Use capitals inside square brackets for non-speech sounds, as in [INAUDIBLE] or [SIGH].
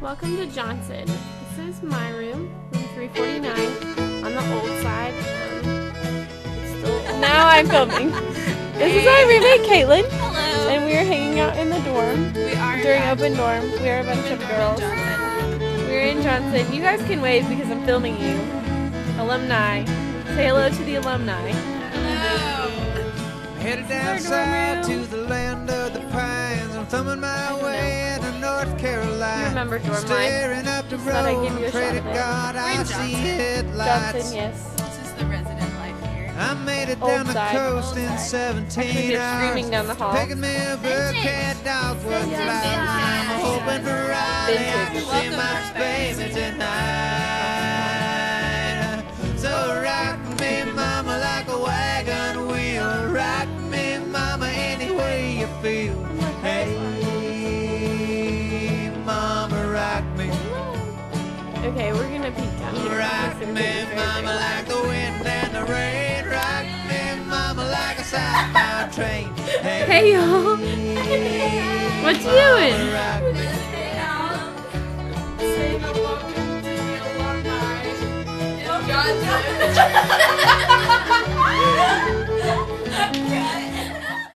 Welcome to Johnson. This is my room, room 349, on the old side. Um, it's still, now I'm filming. This is my roommate Caitlin, Hello. and we are hanging out in the dorm We are during at open dorm. We are a bunch of girls. We're in Johnson. You guys can wave because I'm filming you. Alumni. Say hello to the alumni. Hello. Headed down dorm south to the land of the pines. I'm thumbing my way into North Carolina. You remember dorm life. Staring up the Just thought I'd give you a pray shot to of it. God I in see Johnson. headlights. Johnson, yes. This is the resident life here. I made it Old down the side. coast Old in side. 17 Actually, they're hours. screaming down the hall. Taking me a big cat dogwood Vintage. flower. I'm hoping for Riley I can see Welcome, my baby tonight. So rock me, mama, like a wagon wheel. Rock me, mama, any way you feel. Hey, Okay, we're gonna peek down here. Rock It's me, mama, like the wind and the rain. Rock me, mama, like a southbound [LAUGHS] train. Hey y'all! [LAUGHS] What you doing? rock me. [LAUGHS]